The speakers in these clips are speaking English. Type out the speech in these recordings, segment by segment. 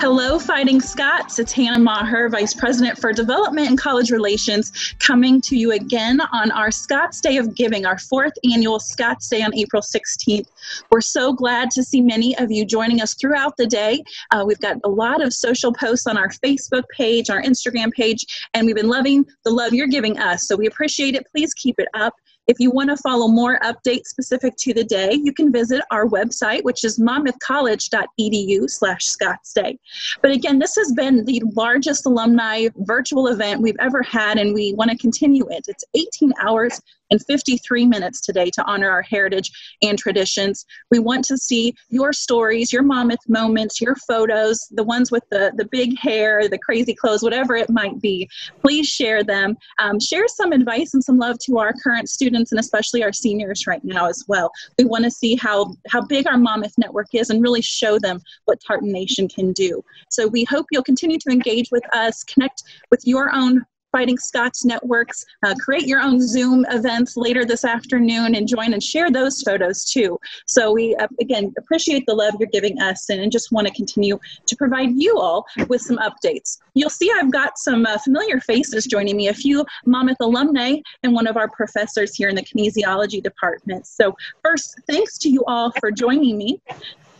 Hello, Fighting Scots. It's Hannah Maher, Vice President for Development and College Relations, coming to you again on our Scots Day of Giving, our fourth annual Scots Day on April 16th. We're so glad to see many of you joining us throughout the day. Uh, we've got a lot of social posts on our Facebook page, our Instagram page, and we've been loving the love you're giving us. So we appreciate it. Please keep it up. If you want to follow more updates specific to the day, you can visit our website, which is monmouthcollege.edu slash scotsday. But again, this has been the largest alumni virtual event we've ever had, and we want to continue it. It's 18 hours and 53 minutes today to honor our heritage and traditions. We want to see your stories, your Monmouth moments, your photos, the ones with the, the big hair, the crazy clothes, whatever it might be. Please share them. Um, share some advice and some love to our current students and especially our seniors right now as well. We want to see how, how big our Monmouth network is and really show them what Tartan Nation can do. So we hope you'll continue to engage with us, connect with your own Fighting Scots networks. Uh, create your own Zoom events later this afternoon and join and share those photos too. So we, uh, again, appreciate the love you're giving us and, and, just want to continue to provide you all with some updates. You'll see I've got some uh, familiar faces joining me, a few Monmouth alumni and one of our professors here in the kinesiology department. So first, thanks to you all for joining me.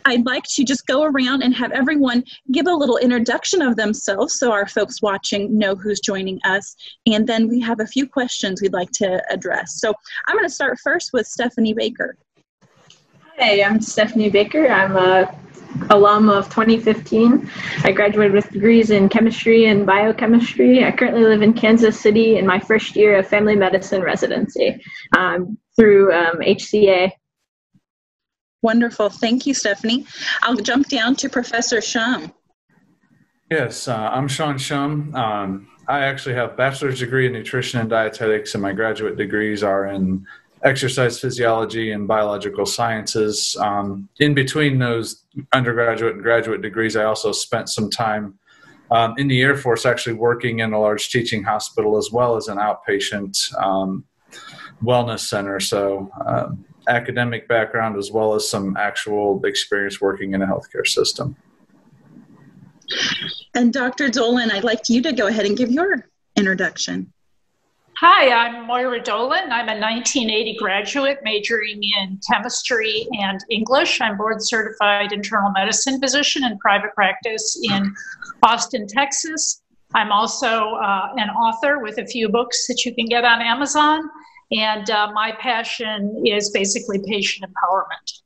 I'd like to just go around and have everyone give a little introduction of themselves so our folks watching know who's joining us. And then we have a few questions we'd like to address. So I'm going to start first with Stephanie Baker. Hi, I'm Stephanie Baker. I'm a alum of 2015. I graduated with degrees in chemistry and biochemistry. I currently live in Kansas City in my first year of family medicine residency um, through um, HCA Wonderful. Thank you, Stephanie. I'll jump down to Professor Schumm. Yes, uh, I'm Sean Schumm. Um, I actually have bachelor's degree in nutrition and dietetics, and my graduate degrees are in exercise physiology and biological sciences. Um, in between those undergraduate and graduate degrees, I also spent some time um, in the Air Force, actually working in a large teaching hospital as well as an outpatient um, wellness center. So um, academic background as well as some actual experience working in a healthcare system. And Dr. Dolan, I'd like you to go ahead and give your introduction. Hi, I'm Moira Dolan. I'm a 1980 graduate majoring in chemistry and English. I'm board certified internal medicine physician in private practice in Austin, Texas. I'm also uh, an author with a few books that you can get on Amazon. And uh, my passion is basically patient empowerment.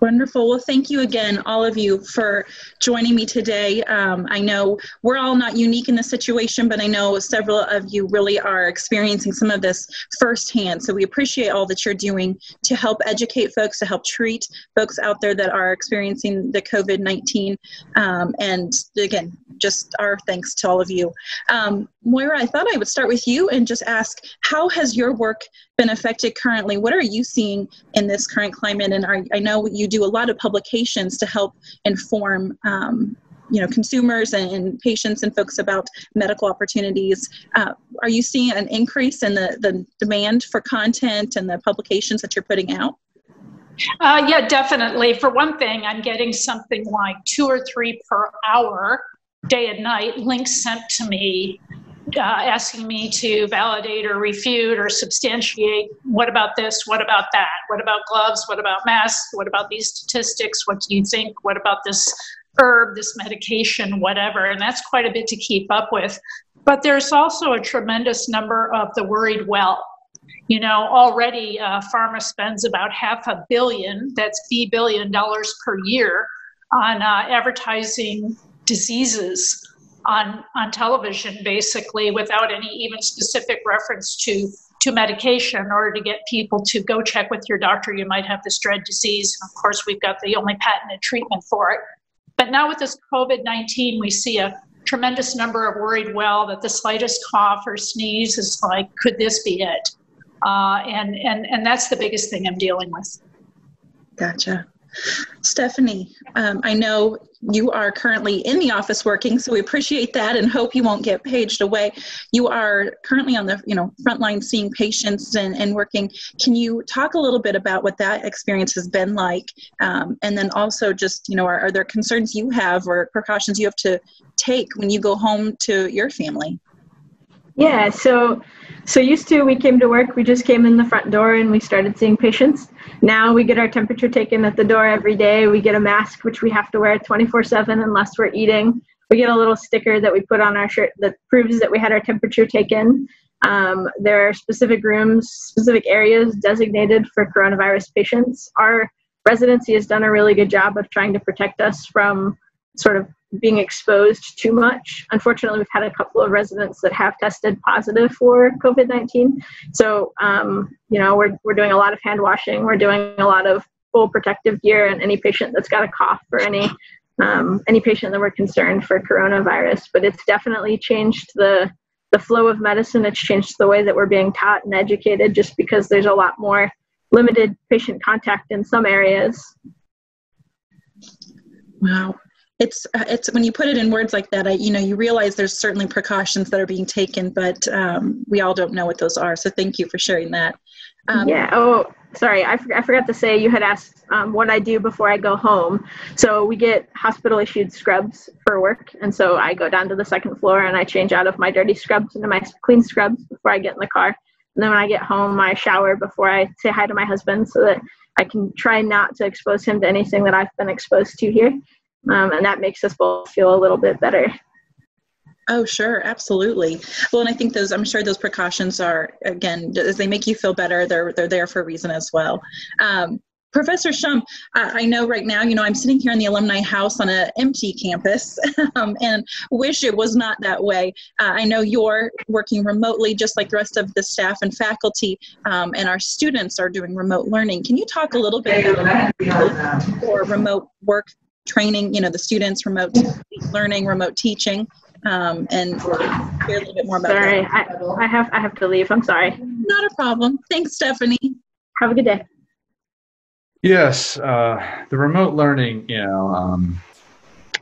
Wonderful. Well, thank you again, all of you, for joining me today. Um, I know we're all not unique in this situation, but I know several of you really are experiencing some of this firsthand. So we appreciate all that you're doing to help educate folks, to help treat folks out there that are experiencing the COVID 19. Um, and again, just our thanks to all of you. Um, Moira, I thought I would start with you and just ask how has your work been affected currently? What are you seeing in this current climate? And are, I know you do a lot of publications to help inform um, you know consumers and, and, patients and folks about medical opportunities uh, are you seeing an increase in the, the demand for content and the publications that you're putting out uh, yeah definitely for one thing i'm getting something like two or three per hour day and night links sent to me uh, asking me to validate or refute or substantiate what about this, what about that, what about gloves, what about masks, what about these statistics, what do you think, what about this herb, this medication, whatever. And that's quite a bit to keep up with. But there's also a tremendous number of the worried well. You know, already uh, pharma spends about half a billion, that's B billion dollars per year, on uh, advertising diseases on on television basically without any even specific reference to to medication. In order to get people to go check with your doctor you might have this dread disease. And of course we've got the only patented treatment for it. But now with this covid-19 we see a tremendous number of worried well that the slightest cough or sneeze is like could this be it? Uh, and and and that's the biggest thing i'm dealing with. Gotcha Stephanie, um, I know you are currently in the office working, so we appreciate that and hope you won't get paged away. You are currently on the you know front line seeing patients and, and working. Can you talk a little bit about what that experience has been like? Um, and then also just, you know, are, are there concerns you have or precautions you have to take when you go home to your family? Yeah, so so used to we came to work, we just came in the front door and we started seeing patients. Now we get our temperature taken at the door every day. We get a mask which we have to wear 24/7 unless we're eating. We get a little sticker that we put on our shirt that proves that we had our temperature taken. Um, there are specific rooms, specific areas designated for coronavirus patients. Our residency has done a really good job of trying to protect us from sort of being exposed too much. Unfortunately, we've had a couple of residents that have tested positive for COVID 19. So, um, you know, we're, we're doing a lot of hand washing, we're doing a lot of full protective gear, and any patient that's got a cough or any um, any patient that we're concerned for coronavirus. But it's definitely changed the the flow of medicine. It's changed the way that we're being taught and educated, just because there's a lot more limited patient contact in some areas. Wow it's uh, it's when you put it in words like that I, you know you realize there's certainly precautions that are being taken but um, we all don't know what those are. So thank you for sharing that. Um, yeah. Oh sorry. I, for, I forgot to say you had asked um, what i do before i go home. So we get hospital issued scrubs for work. And so i go down to the second floor and i change out of my dirty scrubs into my clean scrubs before i get in the car. And then when i get home i shower before i say hi to my husband so that i can try not to expose him to anything that i've been exposed to here um, and that makes us both feel a little bit better. Oh, sure, absolutely. Well, and I think those, I'm sure those precautions are, again, as they make you feel better, they're, they're there for a reason as well. Um, Professor Schumm, uh, I know right now, you know, I'm sitting here in the alumni house on an empty campus um, and wish it was not that way. Uh, I know you're working remotely just like the rest of the staff and faculty, um, and our students are doing remote learning. Can you talk a little bit about for remote work training, you know, the students, remote learning, remote teaching, um, and hear a little bit more about sorry, that. I, I have I have to leave. I'm sorry. Not a problem. Thanks, Stephanie. Have a good day. Yes, uh, the remote learning, you know, um,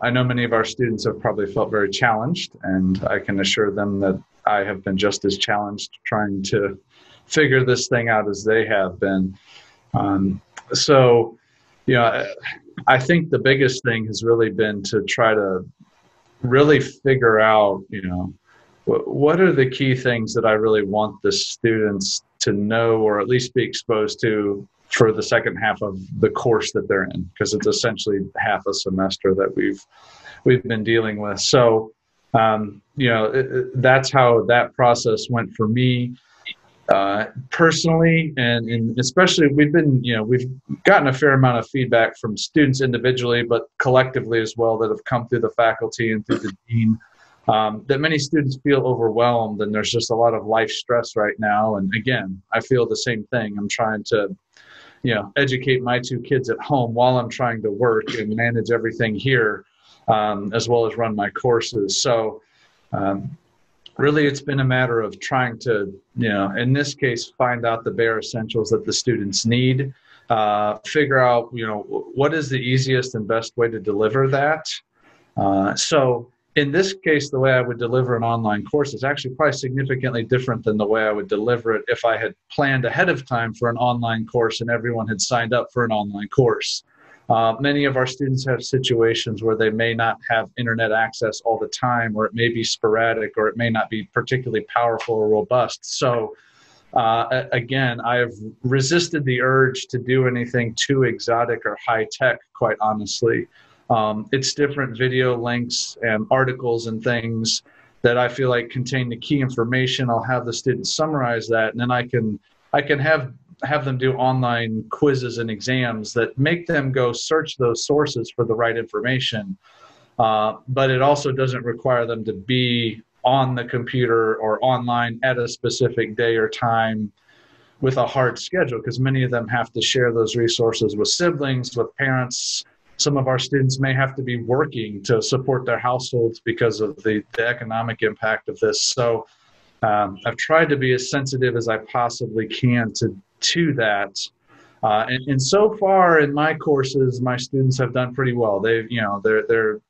I know many of our students have probably felt very challenged, and I can assure them that I have been just as challenged trying to figure this thing out as they have been. Um, so, you know, I think the biggest thing has really been to try to really figure out, you know, what, what are the key things that I really want the students to know or at least be exposed to for the second half of the course that they're in because it's essentially half a semester that we've we've been dealing with. So um, you know it, it, that's how that process went for me uh, personally and, and especially we've been you know we've gotten a fair amount of feedback from students individually but collectively as well that have come through the faculty and through the dean um, that many students feel overwhelmed and there's just a lot of life stress right now. And again i feel the same thing. I'm trying to you know educate my two kids at home while i'm trying to work and manage everything here um, as well as run my courses. So um, really it's been a matter of trying to you know in this case find out the bare essentials that the students need uh, figure out you know what is the easiest and best way to deliver that. Uh, so in this case the way i would deliver an online course is actually probably significantly different than the way i would deliver it if i had planned ahead of time for an online course and everyone had signed up for an online course uh, many of our students have situations where they may not have internet access all the time, or it may be sporadic, or it may not be particularly powerful or robust. So, uh, again, I've resisted the urge to do anything too exotic or high tech, quite honestly. Um, it's different video links and articles and things that I feel like contain the key information. I'll have the students summarize that, and then I can I can have have them do online quizzes and exams that make them go search those sources for the right information. Uh, but it also doesn't require them to be on the computer or online at a specific day or time with a hard schedule because many of them have to share those resources with siblings, with parents. Some of our students may have to be working to support their households because of the, the economic impact of this. So um, I've tried to be as sensitive as I possibly can to to that. Uh, and, and so far in my courses, my students have done pretty well. They've, you know, they're, they're,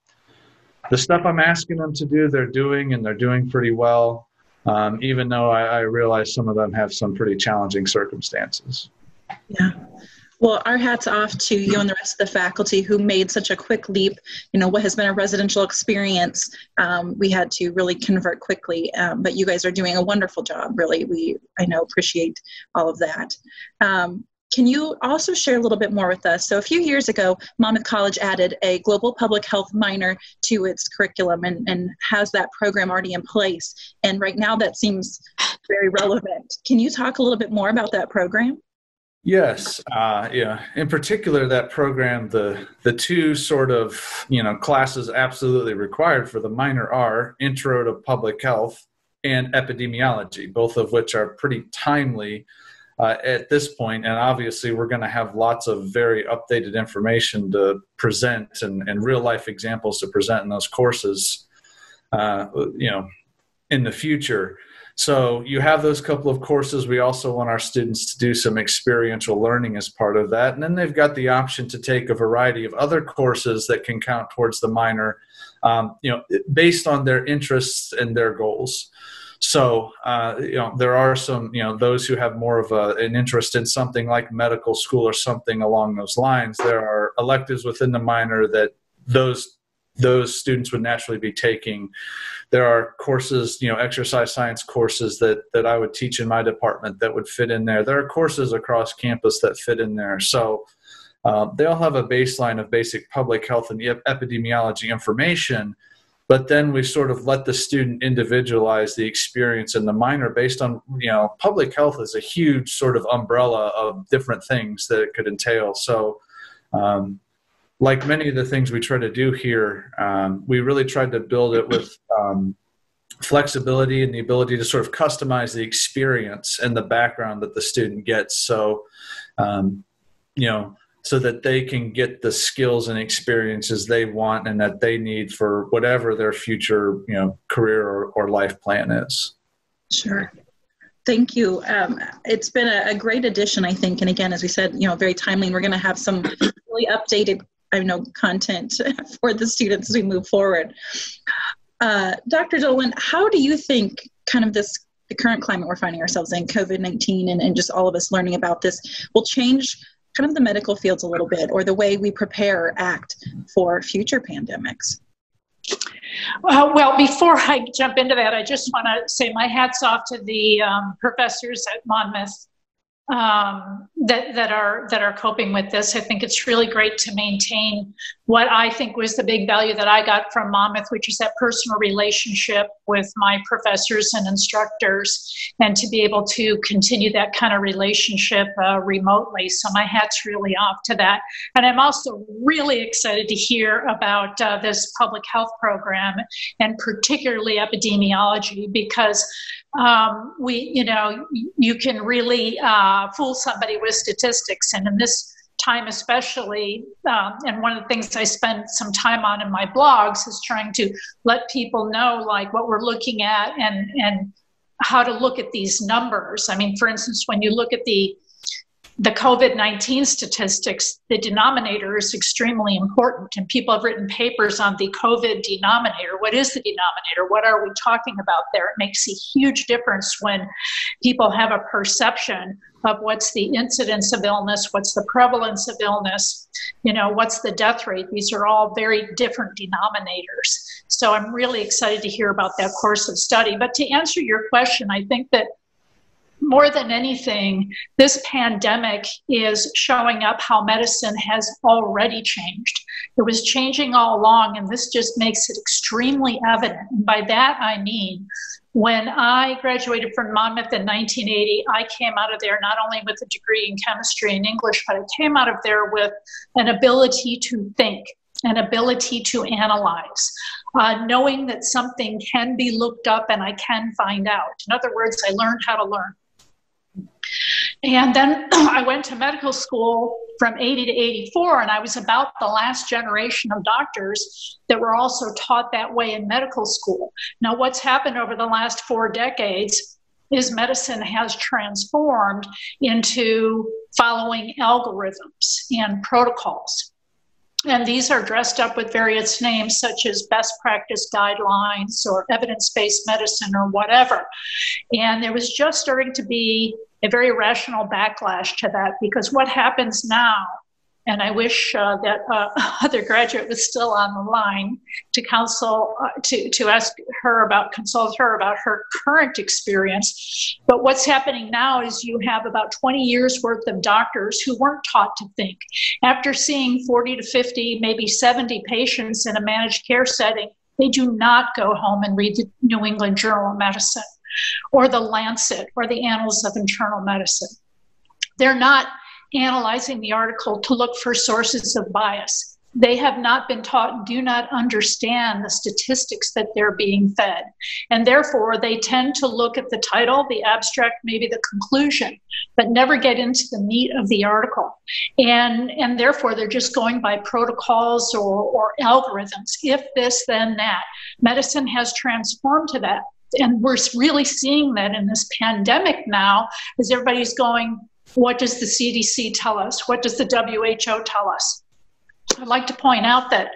the stuff I'm asking them to do, they're doing, and they're doing pretty well. Um, even though I, I realize some of them have some pretty challenging circumstances. Yeah. Well, our hats off to you and the rest of the faculty who made such a quick leap. You know, what has been a residential experience, um, we had to really convert quickly. Um, but you guys are doing a wonderful job. Really, we I know appreciate all of that. Um, can you also share a little bit more with us? So, a few years ago, Monmouth College added a global public health minor to its curriculum and, and has that program already in place. And right now, that seems very relevant. Can you talk a little bit more about that program? Yes, uh, yeah. In particular, that program, the the two sort of you know classes absolutely required for the minor are Intro to Public Health and Epidemiology, both of which are pretty timely uh, at this point. And obviously, we're going to have lots of very updated information to present and, and real life examples to present in those courses. Uh, you know, in the future. So you have those couple of courses. We also want our students to do some experiential learning as part of that. And then they've got the option to take a variety of other courses that can count towards the minor, um, you know, based on their interests and their goals. So, uh, you know, there are some, you know, those who have more of a, an interest in something like medical school or something along those lines. There are electives within the minor that those those students would naturally be taking. There are courses, you know, exercise science courses that that I would teach in my department that would fit in there. There are courses across campus that fit in there. So uh, they all have a baseline of basic public health and epidemiology information, but then we sort of let the student individualize the experience in the minor based on you know public health is a huge sort of umbrella of different things that it could entail. So. Um, like many of the things we try to do here, um, we really tried to build it with um, flexibility and the ability to sort of customize the experience and the background that the student gets. So, um, you know, so that they can get the skills and experiences they want and that they need for whatever their future, you know, career or, or life plan is. Sure. Thank you. Um, it's been a, a, great addition, I think. And again, as we said, you know, very timely. And we're going to have some really updated I know content for the students as we move forward. Uh, Dr. Dolan, how do you think kind of this the current climate we're finding ourselves in, COVID 19, and, and just all of us learning about this, will change kind of the medical fields a little bit or the way we prepare or act for future pandemics? Uh, well, before I jump into that, I just want to say my hats off to the um, professors at Monmouth um, that that are that are coping with this. I think it's really great to maintain what I think was the big value that I got from Monmouth, which is that personal relationship with my professors and instructors, and to be able to continue that kind of relationship uh, remotely. So my hat's really off to that. And I'm also really excited to hear about uh, this public health program and particularly epidemiology because um, we, you know, you can really uh, fool somebody with statistics. And in this time, especially, um, and one of the things I spend some time on in my blogs is trying to let people know, like, what we're looking at and and how to look at these numbers. I mean, for instance, when you look at the the COVID 19 statistics, the denominator is extremely important. And people have written papers on the COVID denominator. What is the denominator? What are we talking about there? It makes a huge difference when people have a perception of what's the incidence of illness, what's the prevalence of illness, you know, what's the death rate. These are all very different denominators. So I'm really excited to hear about that course of study. But to answer your question, I think that more than anything, this pandemic is showing up how medicine has already changed. It was changing all along, and this just makes it extremely evident. And by that, I mean, when I graduated from Monmouth in 1980, I came out of there not only with a degree in chemistry and English, but I came out of there with an ability to think, an ability to analyze, uh, knowing that something can be looked up and I can find out. In other words, I learned how to learn. And then I went to medical school from 80 to 84, and I was about the last generation of doctors that were also taught that way in medical school. Now, what's happened over the last four decades is medicine has transformed into following algorithms and protocols. And these are dressed up with various names such as best practice guidelines or evidence based medicine or whatever. And there was just starting to be a very rational backlash to that because what happens now and I wish uh, that uh, other graduate was still on the line to counsel uh, to to ask her about consult her about her current experience. But what's happening now is you have about 20 years worth of doctors who weren't taught to think. After seeing 40 to 50, maybe 70 patients in a managed care setting, they do not go home and read the New England Journal of Medicine or the Lancet or the Annals of Internal Medicine. They're not analyzing the article to look for sources of bias. They have not been taught, do not understand the statistics that they're being fed. And therefore, they tend to look at the title, the abstract, maybe the conclusion, but never get into the meat of the article. And, and therefore, they're just going by protocols or, or algorithms. If this, then that. Medicine has transformed to that and we're really seeing that in this pandemic now as everybody's going what does the CDC tell us? What does the WHO tell us? I'd like to point out that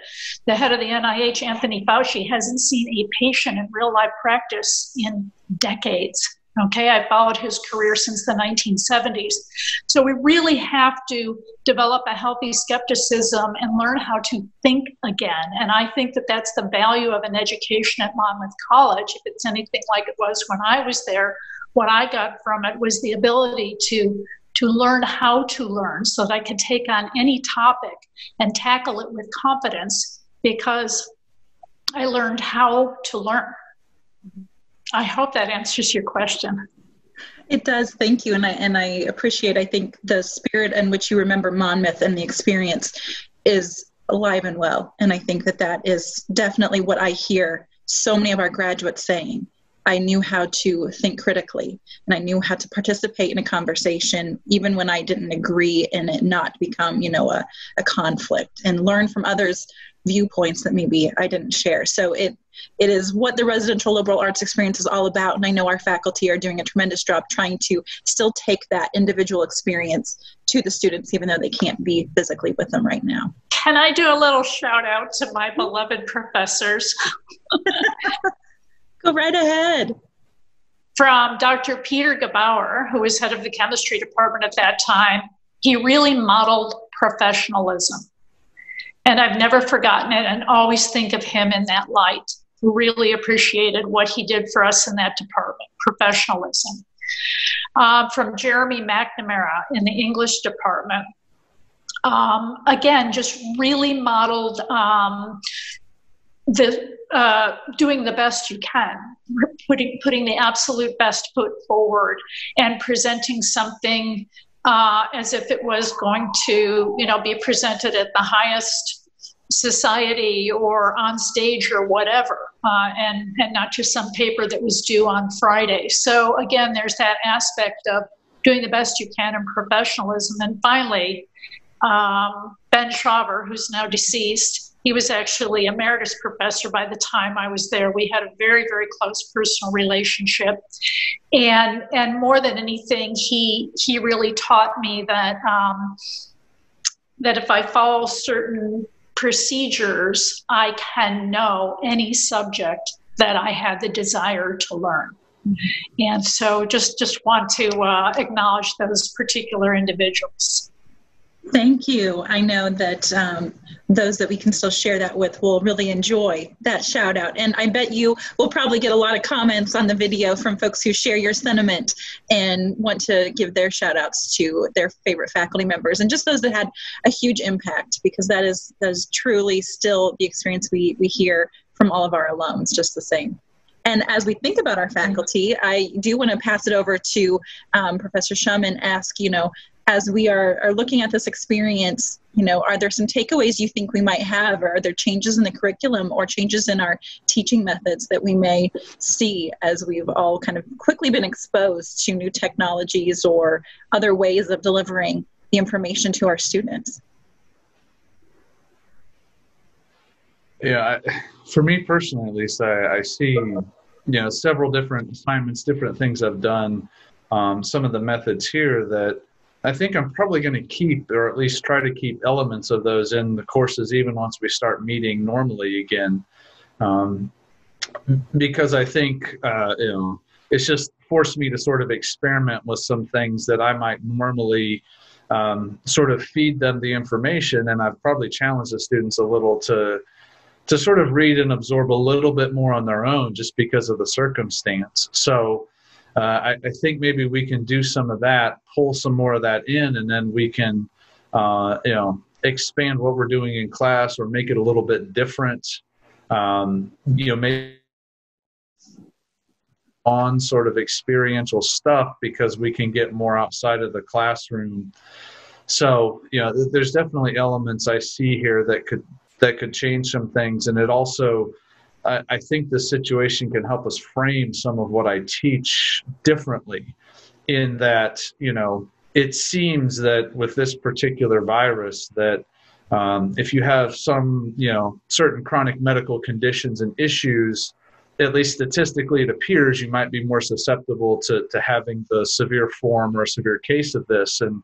the head of the NIH, Anthony Fauci, hasn't seen a patient in real life practice in decades. Okay, I followed his career since the 1970s. So we really have to develop a healthy skepticism and learn how to think again. And I think that that's the value of an education at Monmouth College. If it's anything like it was when I was there, what I got from it was the ability to to learn how to learn so that I could take on any topic and tackle it with confidence because I learned how to learn. I hope that answers your question. It does. Thank you. And I, and I appreciate, I think, the spirit in which you remember Monmouth and the experience is alive and well. And I think that that is definitely what I hear so many of our graduates saying I knew how to think critically and I knew how to participate in a conversation even when I didn't agree and it not become, you know, a, a conflict and learn from others' viewpoints that maybe I didn't share. So it it is what the residential liberal arts experience is all about. And I know our faculty are doing a tremendous job trying to still take that individual experience to the students, even though they can't be physically with them right now. Can I do a little shout out to my beloved professors? Go right ahead. From Dr. Peter Gebauer, who was head of the chemistry department at that time, he really modeled professionalism. And I've never forgotten it and always think of him in that light. Really appreciated what he did for us in that department, professionalism. Uh, from Jeremy McNamara in the English department. Um, again, just really modeled um, the uh, doing the best you can, putting putting the absolute best foot forward, and presenting something uh, as if it was going to, you know, be presented at the highest society or on stage or whatever, uh, and and not just some paper that was due on Friday. So again, there's that aspect of doing the best you can in professionalism, and finally, um, Ben Shawver, who's now deceased he was actually emeritus professor by the time I was there. We had a very, very close personal relationship, and and more than anything, he he really taught me that um, that if I follow certain procedures, I can know any subject that I had the desire to learn. And so, just just want to uh, acknowledge those particular individuals. Thank you. I know that um, those that we can still share that with will really enjoy that shout out. And I bet you will probably get a lot of comments on the video from folks who share your sentiment and want to give their shout outs to their favorite faculty members and just those that had a huge impact because that is, that is truly still the experience we, we hear from all of our alums, just the same. And as we think about our faculty, I do want to pass it over to um, Professor Schumm and ask, you know, as we are, are looking at this experience, you know, are there some takeaways you think we might have, or are there changes in the curriculum or changes in our teaching methods that we may see as we've all kind of quickly been exposed to new technologies or other ways of delivering the information to our students? Yeah, for me personally, at least, I, I see, you know, several different assignments, different things I've done. Um, some of the methods here that I think I'm probably going to keep, or at least try to keep elements of those in the courses, even once we start meeting normally again, um, because I think uh, you know it's just forced me to sort of experiment with some things that I might normally um, sort of feed them the information, and I've probably challenged the students a little to to sort of read and absorb a little bit more on their own, just because of the circumstance. So. Uh, I, I, think maybe we can do some of that, pull some more of that in, and then we can, uh, you know, expand what we're doing in class or make it a little bit different. Um, you know, maybe on sort of experiential stuff because we can get more outside of the classroom. So, you know, there's definitely elements I see here that could that could change some things, and it also. I, I think the situation can help us frame some of what I teach differently, in that you know it seems that with this particular virus that um, if you have some you know certain chronic medical conditions and issues at least statistically, it appears you might be more susceptible to, to having the severe form or a severe case of this. And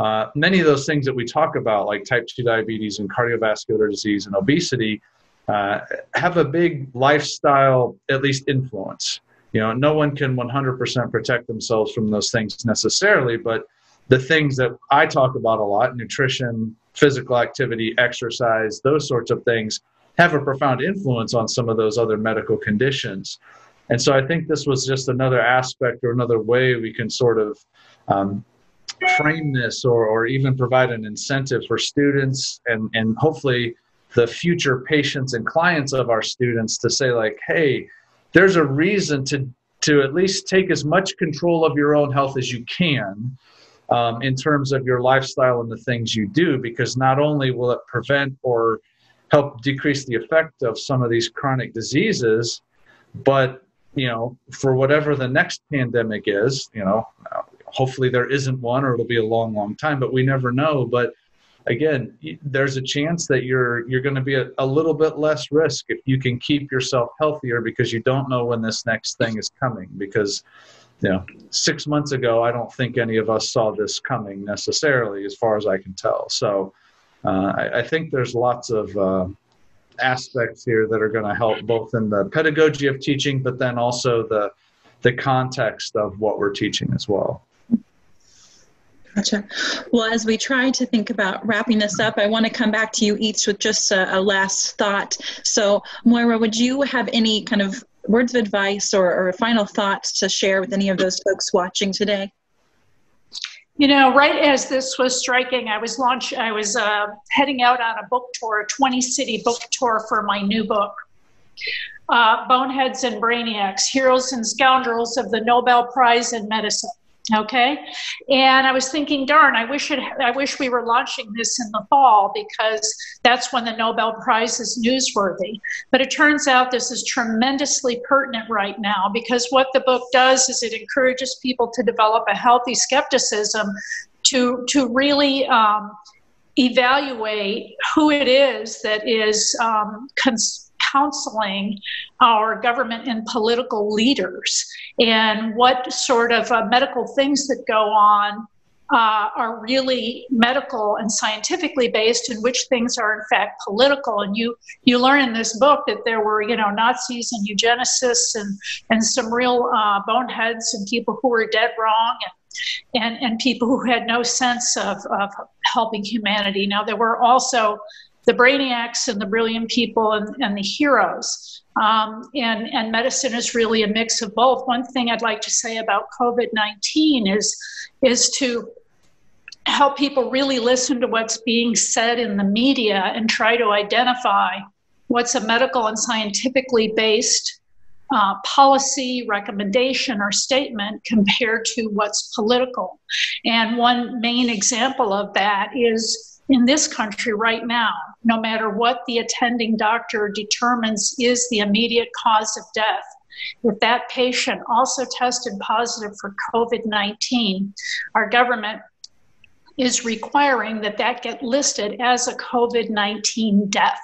uh, many of those things that we talk about, like type 2 diabetes and cardiovascular disease and obesity, uh, have a big lifestyle, at least, influence. You know, no one can 100% protect themselves from those things necessarily, but the things that I talk about a lot nutrition, physical activity, exercise, those sorts of things have a profound influence on some of those other medical conditions. And so I think this was just another aspect or another way we can sort of um, frame this or, or even provide an incentive for students and, and hopefully the future patients and clients of our students to say like, hey, there's a reason to, to at least take as much control of your own health as you can um, in terms of your lifestyle and the things you do, because not only will it prevent or help decrease the effect of some of these chronic diseases. But, you know, for whatever the next pandemic is, you know, hopefully there isn't one or it'll be a long, long time, but we never know. But again, there's a chance that you're you're going to be a, a little bit less risk if you can keep yourself healthier because you don't know when this next thing is coming because you know, six months ago, I don't think any of us saw this coming necessarily, as far as I can tell. So, uh, I, I, think there's lots of uh, aspects here that are going to help both in the pedagogy of teaching, but then also the the context of what we're teaching as well. Gotcha. Well, as we try to think about wrapping this up, I want to come back to you each with just a, a last thought. So, Moira, would you have any kind of words of advice or, or final thoughts to share with any of those folks watching today? You know, right as this was striking, I was launch. I was uh, heading out on a book tour, a 20 city book tour for my new book, uh, Boneheads and Brainiacs: Heroes and Scoundrels of the Nobel Prize in Medicine. Okay, and I was thinking, darn, I wish it. I wish we were launching this in the fall because that's when the Nobel Prize is newsworthy. But it turns out this is tremendously pertinent right now because what the book does is it encourages people to develop a healthy skepticism to to really. Um, evaluate who it is that is um, cons- counseling our government and political leaders. And what sort of uh, medical things that go on uh, are really medical and scientifically based and which things are in fact political. And you you learn in this book that there were you know nazis and eugenicists and and some real uh, boneheads and people who were dead wrong and and, and people who had no sense of, of helping humanity. Now there were also the brainiacs and the brilliant people and, and the heroes. Um, and, and medicine is really a mix of both. One thing I'd like to say about COVID 19 is, is to help people really listen to what's being said in the media and try to identify what's a medical and scientifically based uh, policy, recommendation, or statement compared to what's political. And one main example of that is in this country right now, no matter what the attending doctor determines is the immediate cause of death, if that patient also tested positive for COVID 19, our government is requiring that that get listed as a COVID 19 death.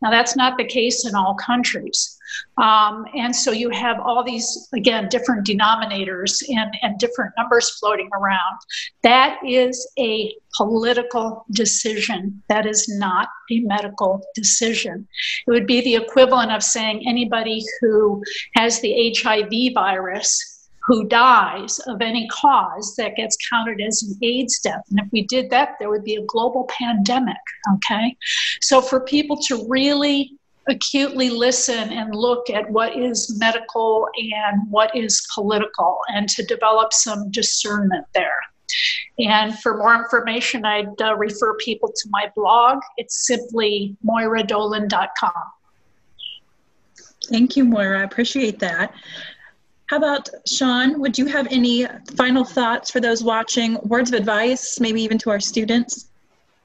Now, that's not the case in all countries. Um, and so you have all these, again, different denominators and, and different numbers floating around. That is a political decision. That is not a medical decision. It would be the equivalent of saying anybody who has the HIV virus who dies of any cause that gets counted as an AIDS death. And if we did that, there would be a global pandemic. Okay. So for people to really acutely listen and look at what is medical and what is political and to develop some discernment there. And for more information, I'd uh, refer people to my blog. It's simply moiradolan.com. Thank you, Moira. I appreciate that. How about Sean? Would you have any final thoughts for those watching? Words of advice, maybe even to our students?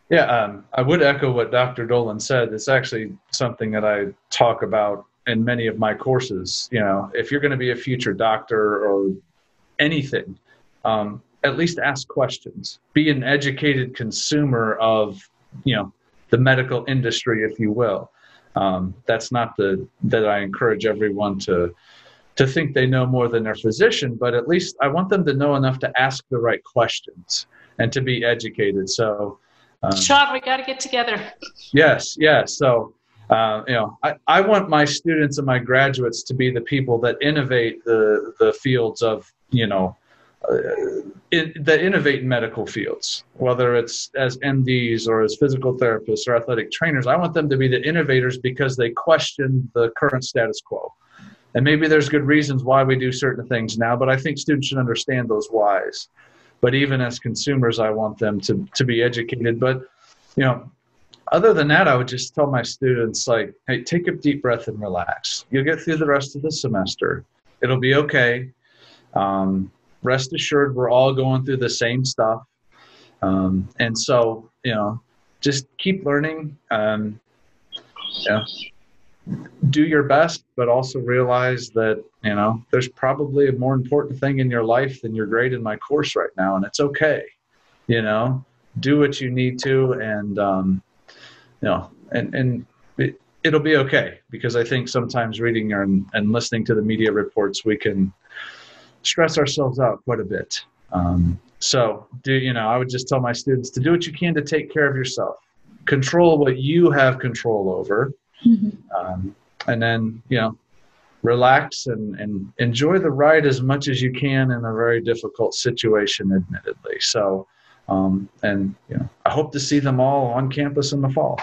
Yeah, um, I would echo what Dr. Dolan said. It's actually something that I talk about in many of my courses. You know, if you're going to be a future doctor or anything, um, at least ask questions. Be an educated consumer of, you know, the medical industry, if you will. Um, that's not the that I encourage everyone to to think they know more than their physician, but at least I want them to know enough to ask the right questions and to be educated. So, um, Sean, we got to get together. Yes, yes. So, uh, you know, I, I want my students and my graduates to be the people that innovate the the fields of you know uh, in, that innovate in medical fields, whether it's as MDs or as physical therapists or athletic trainers. I want them to be the innovators because they question the current status quo and maybe there's good reasons why we do certain things now, but I think students should understand those whys. But even as consumers, I want them to, to be educated. But, you know, other than that, I would just tell my students, like, hey, take a deep breath and relax. You'll get through the rest of the semester. It'll be okay. Um, rest assured, we're all going through the same stuff. Um, and so, you know, just keep learning. Um, yeah, do your best, but also realize that, you know, there's probably a more important thing in your life than your grade in my course right now. And it's okay. You know, do what you need to and, um, you know, and, and it, it'll be okay because I think sometimes reading and, and listening to the media reports, we can stress ourselves out quite a bit. Um, so do, you know, I would just tell my students to do what you can to take care of yourself, control what you have control over Mm-hmm. Um, and then, you know, relax and, and enjoy the ride as much as you can in a very difficult situation, admittedly. So, um, and, you know, I hope to see them all on campus in the fall.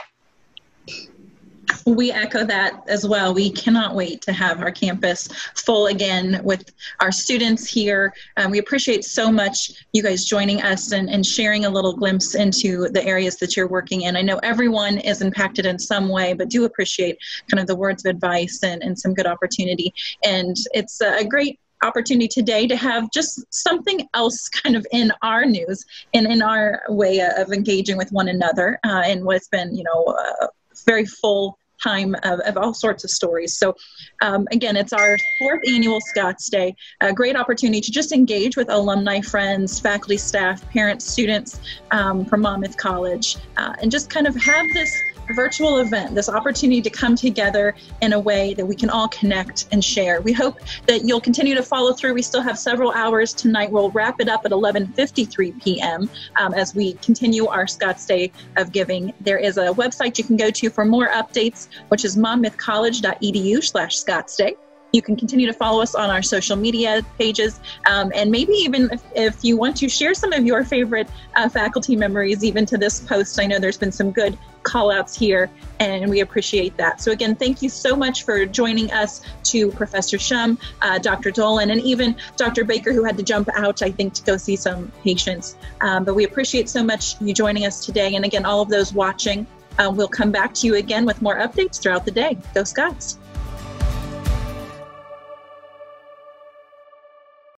We echo that as well. We cannot wait to have our campus full again with our students here. Um, we appreciate so much you guys joining us and, and sharing a little glimpse into the areas that you're working in. I know everyone is impacted in some way, but do appreciate kind of the words of advice and, and some good opportunity. And it's a great opportunity today to have just something else kind of in our news and in our way of engaging with one another uh, and what's been, you know, uh, very full time of, of all sorts of stories. So, um, again, it's our fourth annual Scots Day. A great opportunity to just engage with alumni friends, faculty, staff, parents, students um, from Monmouth College, uh, and just kind of have this virtual event, this opportunity to come together in a way that we can all connect and share. We hope that you'll continue to follow through. We still have several hours tonight. We'll wrap it up at 11:53 p.m. Um, as we continue our Scots Day of Giving. There is a website you can go to for more updates, which is monmouthcollege.edu/scotsday. You can continue to follow us on our social media pages, um, and maybe even if, if, you want to share some of your favorite uh, faculty memories, even to this post. I know there's been some good call outs here, and we appreciate that. So, again, thank you so much for joining us to Professor Schumm, uh, Dr. Dolan, and even Dr. Baker, who had to jump out, I think, to go see some patients. Um, but we appreciate so much you joining us today. And again, all of those watching, uh, we'll come back to you again with more updates throughout the day. Go Scots!